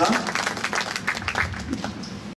Frank.